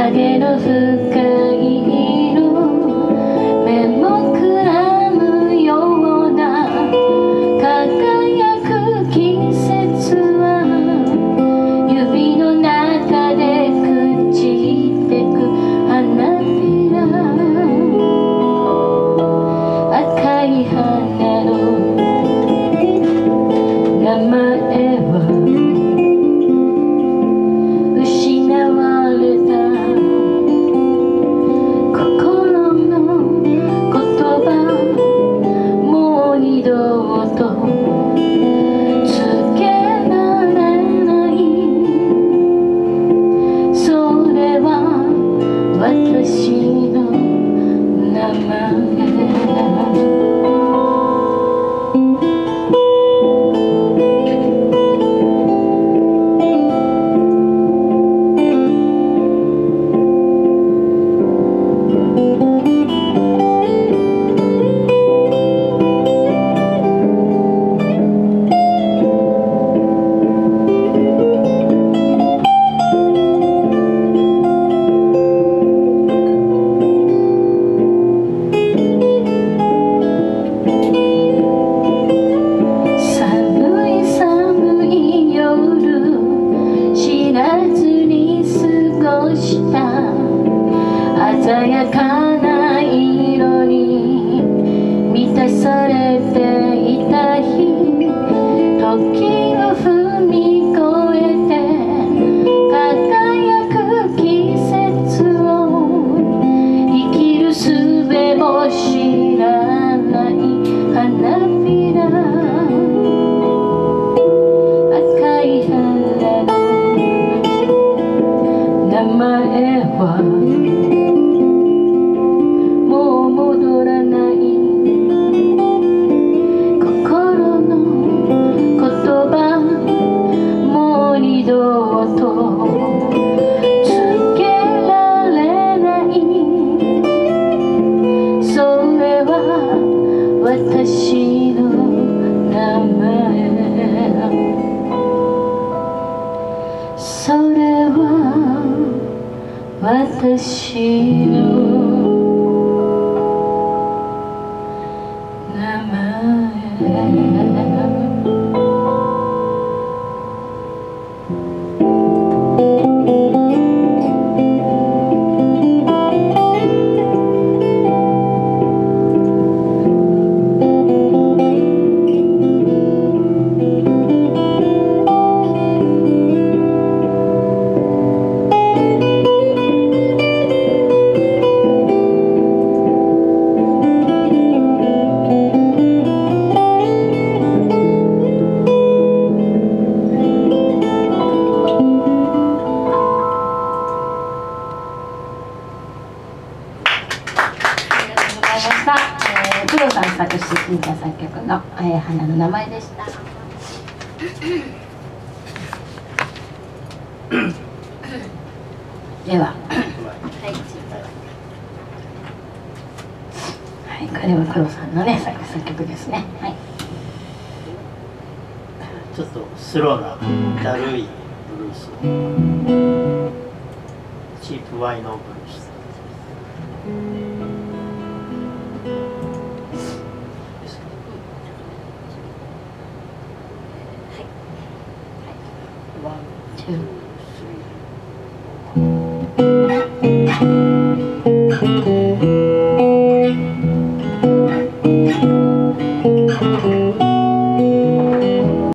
影の深い色。目鮮やかな色に満たされていた日時もう戻らない。心の言葉もう二度とつけられない。それは私私の作詞新田作曲の、えー、花の名前でした。では、はい、これ、は黒さんのね作作曲ですね。はい。ちょっとスローなだるいブルース、チープワイのブルース。Yeah.